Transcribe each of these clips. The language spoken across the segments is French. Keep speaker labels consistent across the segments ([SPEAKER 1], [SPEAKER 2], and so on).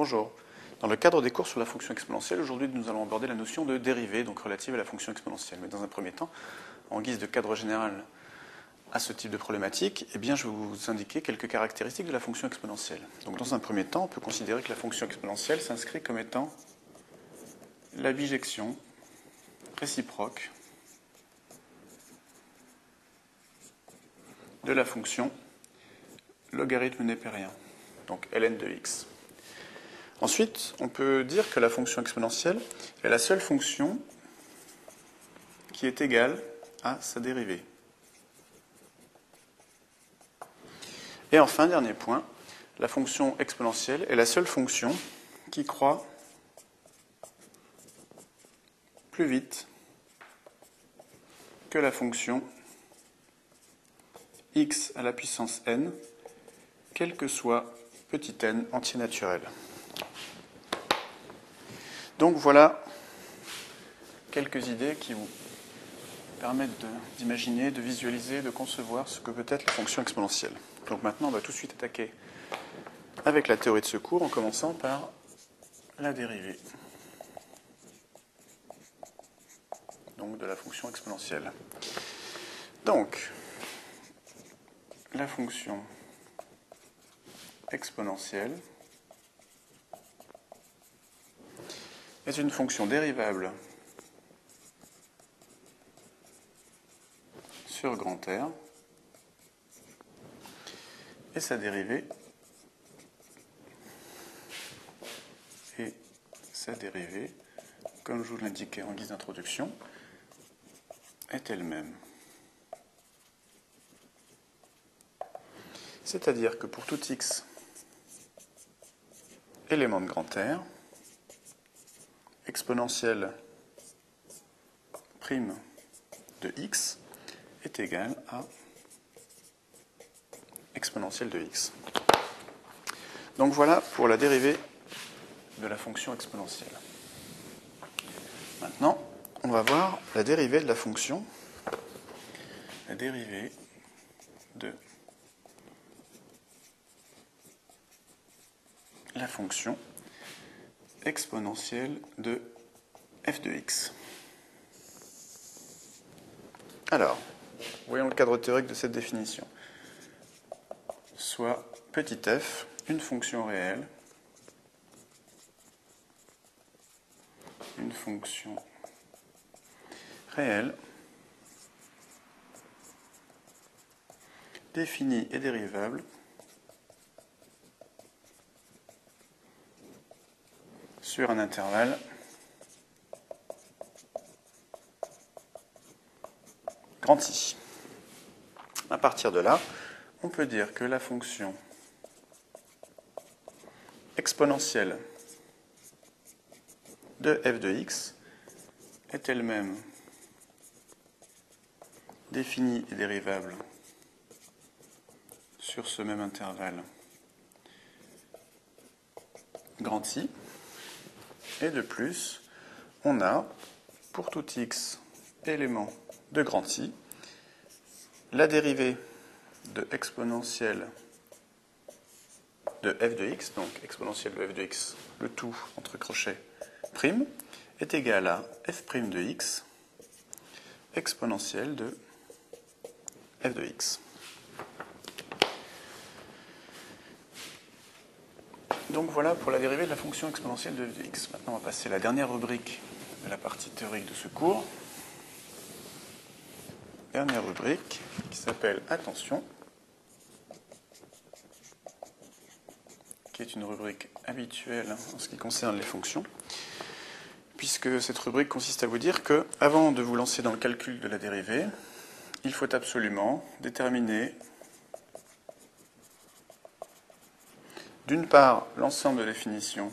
[SPEAKER 1] Bonjour. Dans le cadre des cours sur la fonction exponentielle, aujourd'hui nous allons aborder la notion de dérivée, donc relative à la fonction exponentielle. Mais dans un premier temps, en guise de cadre général à ce type de problématique, eh bien, je vais vous indiquer quelques caractéristiques de la fonction exponentielle. Donc dans un premier temps, on peut considérer que la fonction exponentielle s'inscrit comme étant la bijection réciproque de la fonction logarithme népérien, donc ln de x. Ensuite, on peut dire que la fonction exponentielle est la seule fonction qui est égale à sa dérivée. Et enfin, dernier point, la fonction exponentielle est la seule fonction qui croît plus vite que la fonction x à la puissance n, quel que soit petit n entier naturel. Donc voilà quelques idées qui vous permettent d'imaginer, de, visualiser, de concevoir ce que peut être la fonction exponentielle. Donc maintenant, on va tout de suite attaquer avec la théorie de ce cours en commençant par la dérivée donc de la fonction exponentielle. Donc, la fonction exponentielle est une fonction dérivable sur grand R et sa dérivée et sa dérivée, comme je vous l'indiquais en guise d'introduction, est elle-même. C'est-à-dire que pour tout x élément de grand R, exponentielle prime de x est égal à exponentielle de x. Donc voilà pour la dérivée de la fonction exponentielle. Maintenant, on va voir la dérivée de la fonction, la dérivée de la fonction exponentielle de f de x. Alors, voyons le cadre théorique de cette définition. Soit petit f, une fonction réelle, une fonction réelle définie et dérivable sur un intervalle grand I. À partir de là, on peut dire que la fonction exponentielle de f de x est elle-même définie et dérivable sur ce même intervalle grand I. Et de plus, on a, pour tout x élément de grand I, la dérivée de exponentielle de f de x, donc exponentielle de f de x, le tout entre crochets prime, est égal à f' de x exponentielle de f de x. Donc voilà pour la dérivée de la fonction exponentielle de x. Maintenant, on va passer à la dernière rubrique de la partie théorique de ce cours. Dernière rubrique qui s'appelle Attention, qui est une rubrique habituelle en ce qui concerne les fonctions, puisque cette rubrique consiste à vous dire que, avant de vous lancer dans le calcul de la dérivée, il faut absolument déterminer d'une part l'ensemble de définitions,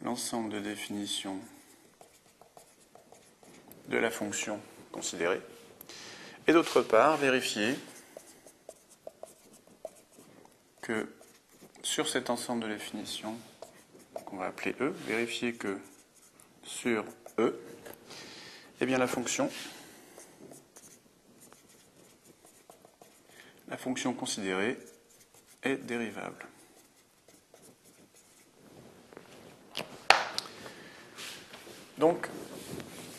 [SPEAKER 1] l'ensemble de définitions de la fonction considérée, et d'autre part vérifier que sur cet ensemble de définitions, qu'on va appeler E, vérifier que sur E, eh bien la fonction la fonction considérée est dérivable. Donc,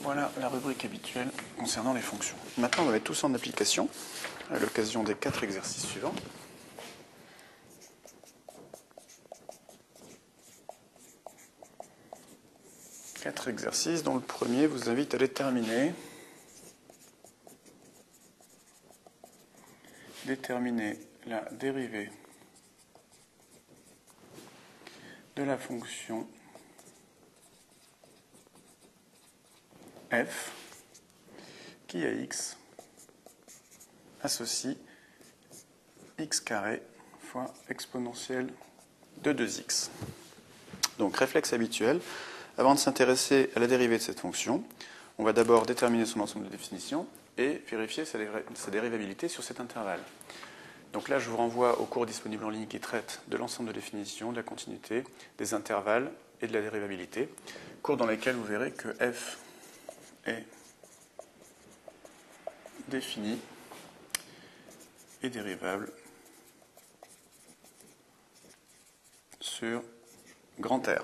[SPEAKER 1] voilà la rubrique habituelle concernant les fonctions. Maintenant, on va mettre tout en application à l'occasion des quatre exercices suivants. Quatre exercices dont le premier vous invite à déterminer déterminer la dérivée de la fonction f qui à x associe x carré fois exponentielle de 2x. Donc réflexe habituel, avant de s'intéresser à la dérivée de cette fonction, on va d'abord déterminer son ensemble de définitions et vérifier sa, dérivabilité sur cet intervalle. Donc là, je vous renvoie au cours disponible en ligne qui traite de l'ensemble de définitions, de la continuité, des intervalles et de la dérivabilité. Cours dans lesquels vous verrez que f est défini et dérivable sur grand R.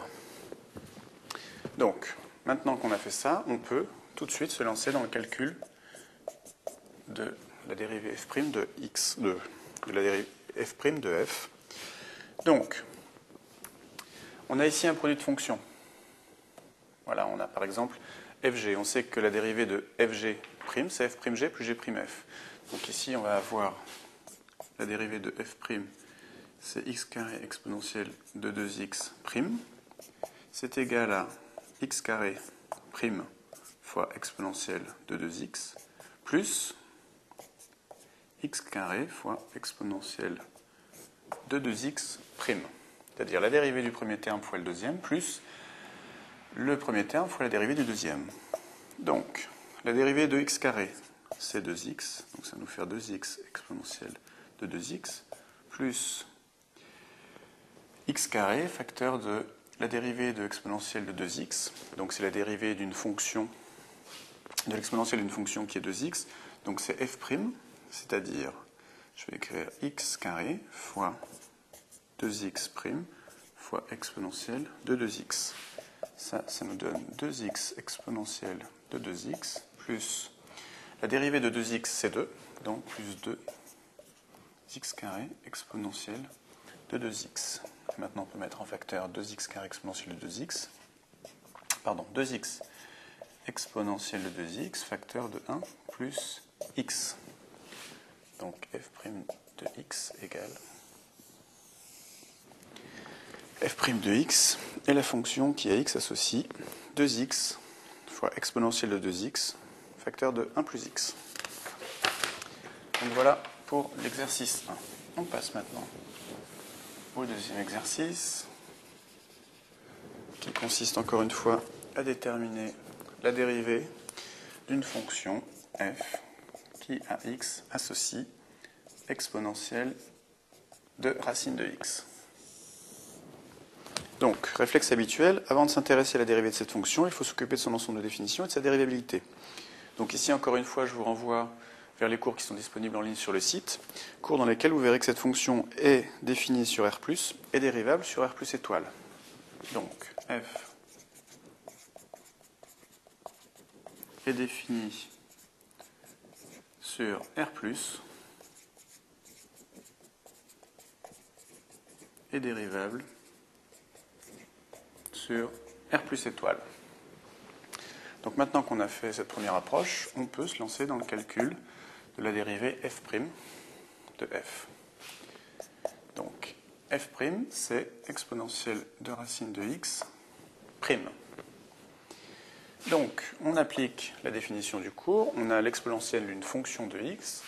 [SPEAKER 1] Donc, maintenant qu'on a fait ça, on peut tout de suite se lancer dans le calcul de la dérivée f' de x, de, la dérivée f' de f. Donc, on a ici un produit de fonction. Voilà, on a par exemple fg. On sait que la dérivée de fg', c'est f' plus g'f. Donc ici, on va avoir la dérivée de f', c'est x carré exponentielle de 2x'. C'est égal à x carré prime fois exponentielle de 2x plus x carré fois exponentielle de 2x prime. C'est-à-dire la dérivée du premier terme fois le deuxième plus le premier terme fois la dérivée du deuxième. Donc, la dérivée de x carré, c'est 2x, donc ça nous fait 2x exponentielle de 2x, plus x carré, facteur de la dérivée de exponentielle de 2x, donc c'est la dérivée d'une fonction, de l'exponentielle d'une fonction qui est 2x, donc c'est f', c'est-à-dire, je vais écrire x carré fois 2x' fois exponentielle de 2x. Ça, ça nous donne 2x exponentielle de 2x plus la dérivée de 2x, c'est 2, donc plus 2 x carré exponentielle de 2x. Maintenant, on peut mettre en facteur 2x carré exponentielle de 2x. Pardon, 2x exponentielle de 2x, facteur de 1 plus x. Donc f' de x égale f' de x est la fonction qui à x associe 2x fois exponentielle de 2x, facteur de 1 plus x. Donc voilà pour l'exercice 1. On passe maintenant au deuxième exercice, qui consiste encore une fois à déterminer la dérivée d'une fonction f qui à x associe exponentielle de racine de x. Donc, réflexe habituel, avant de s'intéresser à la dérivée de cette fonction, il faut s'occuper de son ensemble de définition et de sa dérivabilité. Donc ici, encore une fois, je vous renvoie vers les cours qui sont disponibles en ligne sur le site, cours dans lesquels vous verrez que cette fonction est définie sur R+, et dérivable sur R étoile. Donc, f est définie sur R+, et dérivable sur R plus étoile. Donc maintenant qu'on a fait cette première approche, on peut se lancer dans le calcul de la dérivée f' de f. Donc f' c'est exponentielle de racine de x prime. Donc on applique la définition du cours, on a l'exponentielle d'une fonction de x.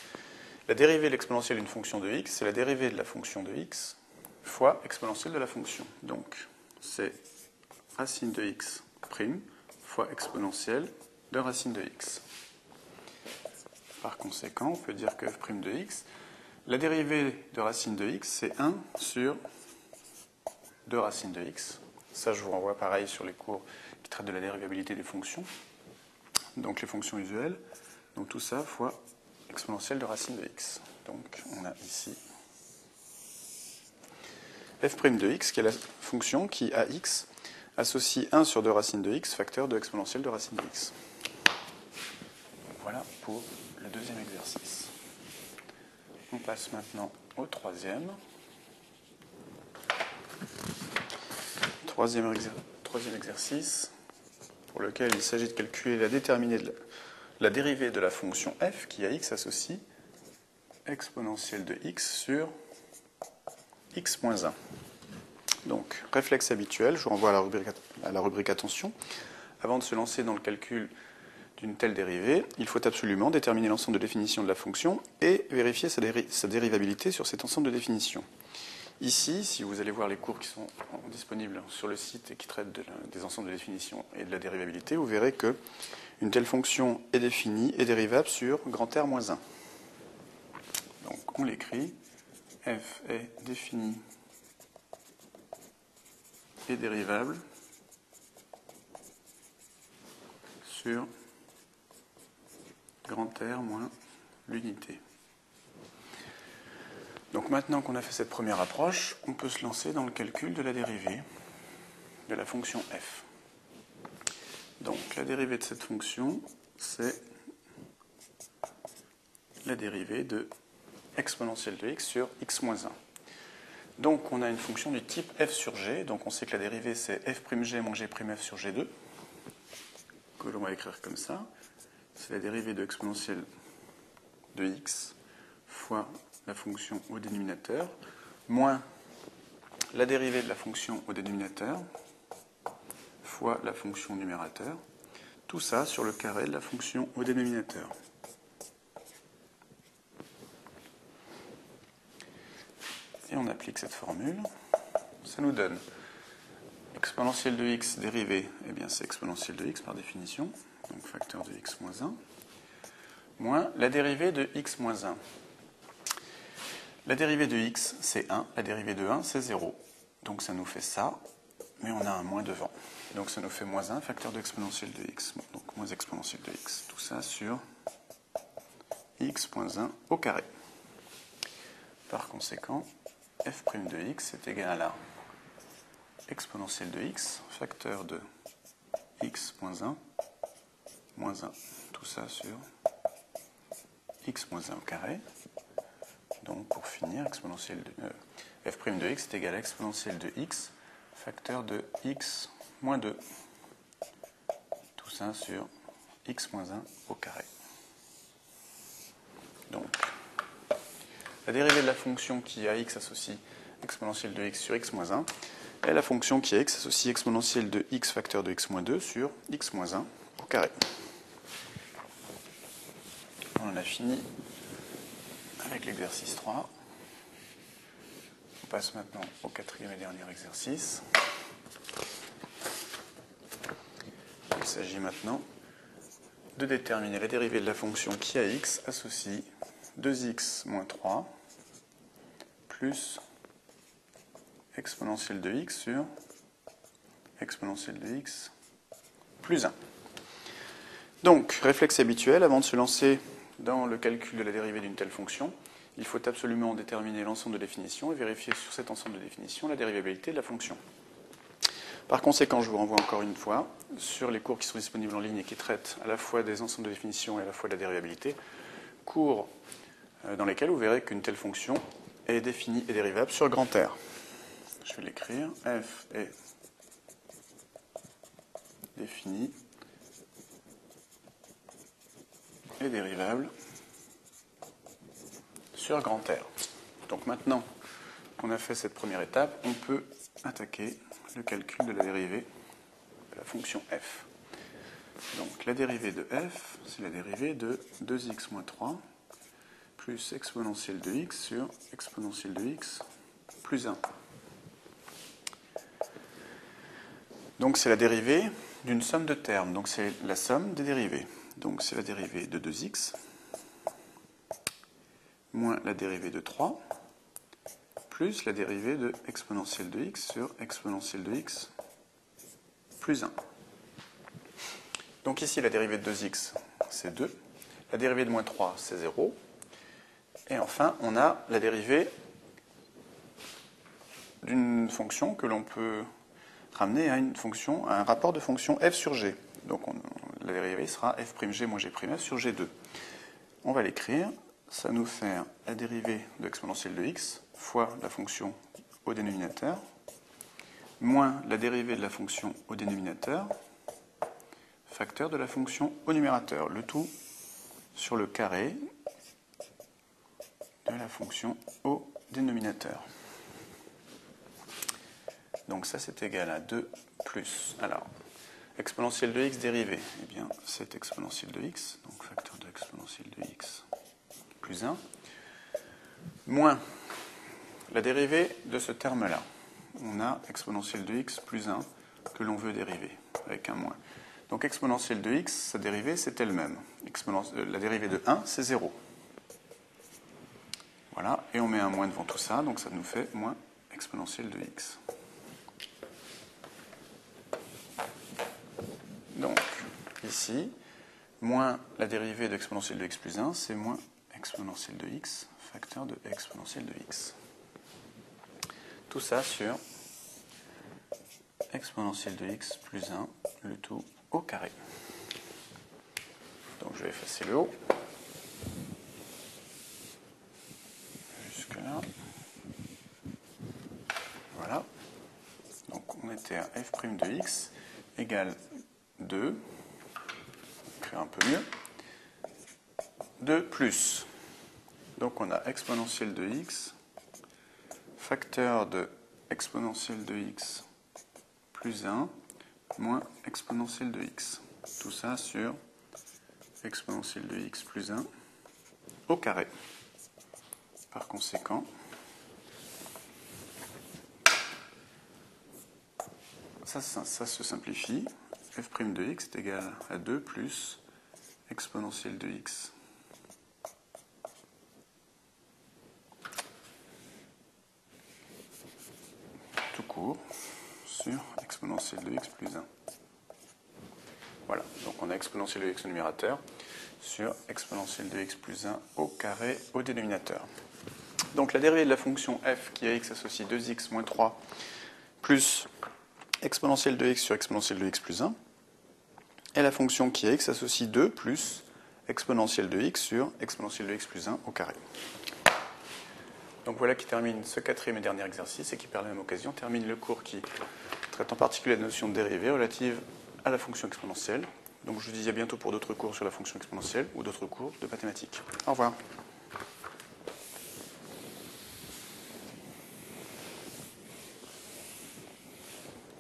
[SPEAKER 1] La dérivée de l'exponentielle d'une fonction de x, c'est la dérivée de la fonction de x fois exponentielle de la fonction. Donc c'est racine de x prime fois exponentielle de racine de x. Par conséquent, on peut dire que f' de x, la dérivée de racine de x, c'est 1 sur 2 racines de x. Ça, je vous renvoie pareil sur les cours qui traitent de la dérivabilité des fonctions. Donc les fonctions usuelles. Donc tout ça fois exponentielle de racine de x. Donc on a ici f' de x, qui est la fonction qui, à x, associe 1 sur 2 racines de x, facteur de exponentielle de racine de x. Voilà pour le deuxième exercice. On passe maintenant au troisième. Troisième, troisième exercice, pour lequel il s'agit de calculer la, la dérivée de la fonction f qui à x associe exponentielle de x sur x moins 1. Donc, réflexe habituel, je vous renvoie à la rubrique, attention. Avant de se lancer dans le calcul d'une telle dérivée, il faut absolument déterminer l'ensemble de définitions de la fonction et vérifier sa, sa, dérivabilité sur cet ensemble de définitions. Ici, si vous allez voir les cours qui sont disponibles sur le site et qui traitent des ensembles de définitions et de la dérivabilité, vous verrez que une telle fonction est définie et dérivable sur grand R moins 1. Donc on l'écrit, f est défini et dérivable sur grand R moins l'unité. Donc maintenant qu'on a fait cette première approche, on peut se lancer dans le calcul de la dérivée de la fonction f. Donc la dérivée de cette fonction, c'est la dérivée de exponentielle de x sur x moins 1. Donc on a une fonction du type f sur g, donc on sait que la dérivée c'est f'g moins g'f sur g2, que l'on va écrire comme ça. C'est la dérivée de exponentielle de x fois la fonction au dénominateur, moins la dérivée de la fonction au dénominateur, fois la fonction numérateur, tout ça sur le carré de la fonction au dénominateur. Et on applique cette formule. Ça nous donne exponentielle de x dérivée, eh bien c'est exponentielle de x par définition, donc facteur de x moins 1, moins la dérivée de x moins 1. La dérivée de x, c'est 1, la dérivée de 1, c'est 0. Donc ça nous fait ça, mais on a un moins devant. Donc ça nous fait moins 1, facteur de exponentielle de x. donc moins exponentielle de x. Tout ça sur x moins 1 au carré. Par conséquent, f' de x est égal à exponentielle de x, facteur de x moins 1, moins 1. Tout ça sur x moins 1 au carré. Donc pour finir, exponentielle de, euh, f' de x est égal à exponentielle de x, facteur de x moins 2. Tout ça sur x moins 1 au carré. Donc, la dérivée de la fonction qui à x associe exponentielle de x sur x moins 1 est la fonction qui à x associe exponentielle de x facteur de x moins 2 sur x moins 1 au carré. On en a fini avec l'exercice 3. On passe maintenant au quatrième et dernier exercice. Il s'agit maintenant de déterminer la dérivée de la fonction qui à x associe 2x moins 3 plus exponentielle de x sur exponentielle de x plus 1. Donc, réflexe habituel, avant de se lancer dans le calcul de la dérivée d'une telle fonction, il faut absolument déterminer l'ensemble de définitions et vérifier sur cet ensemble de définitions la dérivabilité de la fonction. Par conséquent, je vous renvoie encore une fois sur les cours qui sont disponibles en ligne et qui traitent à la fois des ensembles de définitions et à la fois de la dérivabilité, cours euh, dans lesquels vous verrez qu'une telle fonction est définie et dérivable sur grand R. Je vais l'écrire. f est définie et dérivable sur grand R. Donc maintenant qu'on a fait cette première étape, on peut attaquer le calcul de la dérivée de la fonction f. Donc la dérivée de f, c'est la dérivée de 2x moins 3 plus exponentielle de x sur exponentielle de x plus 1. Donc c'est la dérivée d'une somme de termes, donc c'est la somme des dérivées. Donc c'est la dérivée de 2x moins la dérivée de 3 plus la dérivée de exponentielle de x sur exponentielle de x plus 1. Donc ici, la dérivée de 2x, c'est 2. La dérivée de moins 3, c'est 0. Et enfin, on a la dérivée d'une fonction que l'on peut ramener à une fonction, à un rapport de fonction f sur g. Donc la dérivée sera f'g moins g'f sur g2. On va l'écrire. Ça nous fait la dérivée de l'exponentielle de x fois la fonction au dénominateur moins la dérivée de la fonction au dénominateur facteur de la fonction au numérateur. Le tout sur le carré de la fonction au dénominateur. Donc ça c'est égal à 2 plus. Alors, exponentielle de x dérivée, eh bien c'est exponentielle de x, donc facteur de exponentielle de x plus 1, moins la dérivée de ce terme-là. On a exponentielle de x plus 1 que l'on veut dériver, avec un moins. Donc exponentielle de x, sa dérivée, c'est elle-même. Euh, la dérivée de 1, c'est 0. Voilà, et on met un moins devant tout ça, donc ça nous fait moins exponentielle de x. Donc, ici, moins la dérivée de de x plus 1, c'est moins exponentielle de x, facteur de exponentielle de x. Tout ça sur exponentielle de x plus 1, le tout au carré. Donc je vais effacer le haut. Jusque là. Voilà. Donc on était à f' de x égale 2. Écrire un peu mieux. 2 plus. Donc on a exponentielle de x, facteur de exponentielle de x plus 1 moins exponentielle de x. Tout ça sur exponentielle de x plus 1 au carré. Par conséquent, ça, se simplifie. F' de x est égal à 2 plus exponentielle de x tout court sur exponentielle de x plus 1. Voilà, donc on a exponentielle de x au numérateur sur exponentielle de x plus 1 au carré au dénominateur. Donc la dérivée de la fonction f qui est x associé 2x moins 3 plus exponentielle de x sur exponentielle de x plus 1 et la fonction qui est x associe 2 plus exponentielle de x sur exponentielle de x plus 1 au carré. Donc voilà qui termine ce quatrième et dernier exercice et qui par la même occasion termine le cours qui traite en particulier la notion de dérivée relative à la fonction exponentielle. Donc je vous dis à bientôt pour d'autres cours sur la fonction exponentielle ou d'autres cours de mathématiques. Au revoir.